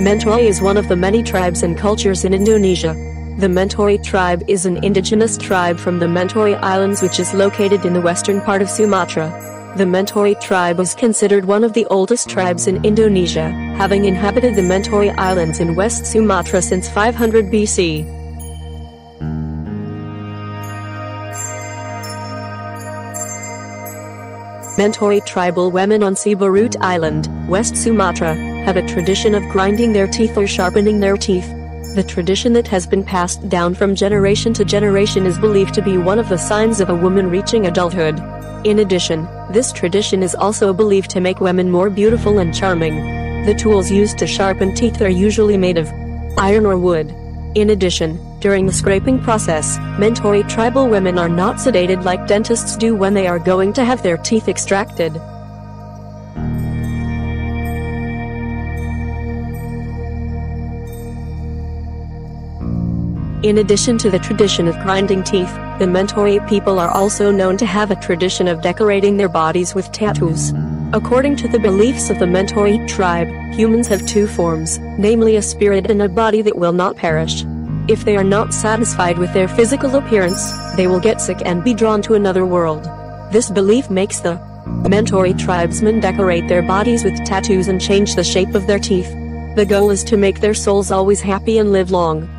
Mentawai is one of the many tribes and cultures in Indonesia. The Mentawai tribe is an indigenous tribe from the Mentawai Islands which is located in the western part of Sumatra. The Mentawai tribe is considered one of the oldest tribes in Indonesia, having inhabited the Mentawai Islands in West Sumatra since 500 BC. Mentawai tribal women on Siberut Island, West Sumatra, have a tradition of grinding their teeth or sharpening their teeth. The tradition that has been passed down from generation to generation is believed to be one of the signs of a woman reaching adulthood. In addition, this tradition is also believed to make women more beautiful and charming. The tools used to sharpen teeth are usually made of iron or wood. In addition, during the scraping process, Mentawai tribal women are not sedated like dentists do when they are going to have their teeth extracted. In addition to the tradition of grinding teeth, the Mentawai people are also known to have a tradition of decorating their bodies with tattoos. According to the beliefs of the Mentawai tribe, humans have two forms, namely a spirit and a body that will not perish. If they are not satisfied with their physical appearance, they will get sick and be drawn to another world. This belief makes the Mentawai tribesmen decorate their bodies with tattoos and change the shape of their teeth. The goal is to make their souls always happy and live long.